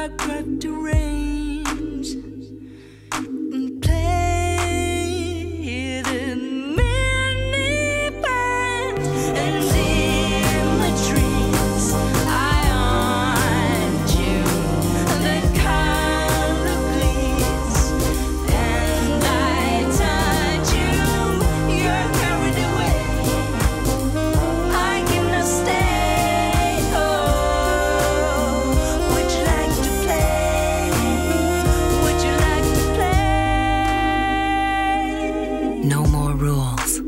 I grab the reins and and no more rules.